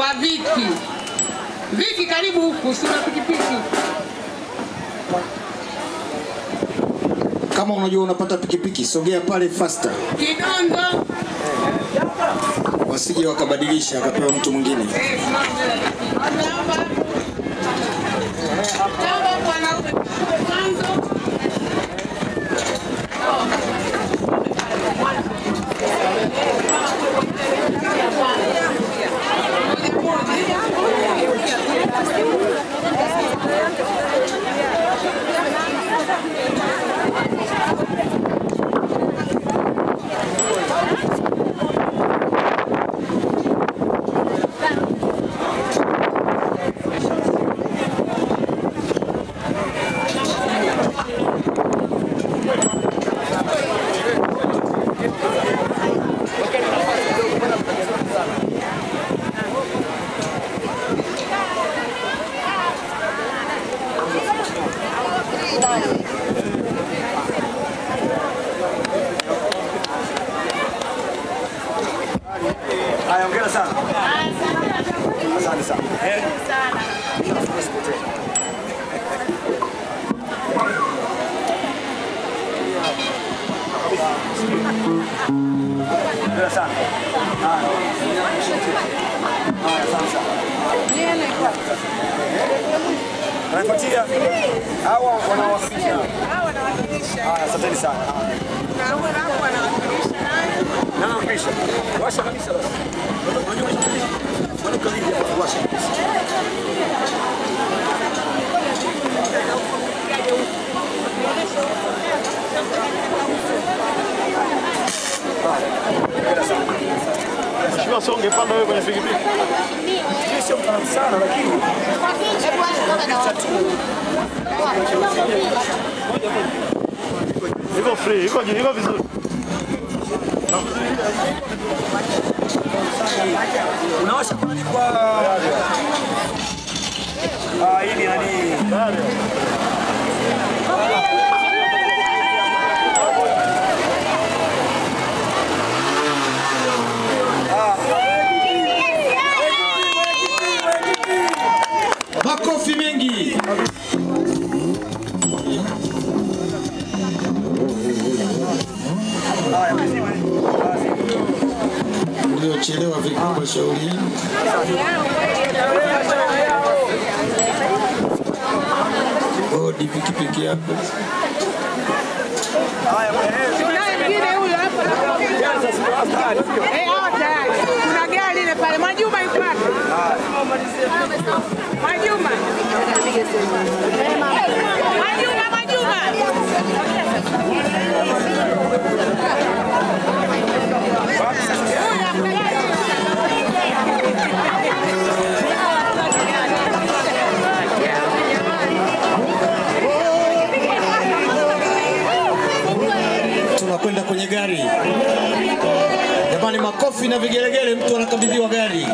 kwa Viki. Viki, karibu huku, sina pikipiki. Kama unajua unapata pikipiki, sogea pale faster, Kidondo, wasije wakabadilisha akapewa mtu mwingine. Haya, hongera sana. Asante sana. Hongera sana. Haya. Asante sana. Wanafuatia hawa wanawakilisha. Haya, asanteni sana. Nawakilisha. Washa kabisa basi. song e palo kwenye pikipiki. Sio mtaalamu sana lakini hebu acha kama na watu. Iko free, iko iko vizuri. Unaosha kwa Ah, hii ni nani? Makofi mengi. Mliochelewa vikubwa shauri. Bodi pikipiki yako. Kuna gari ile pale. Mwajuma yuko wapi? Mwajuma. Mwajuma, Mwajuma. Tunakwenda kwenye gari. Jamani, makofi na vigelegele, mtu anakabidhiwa gari.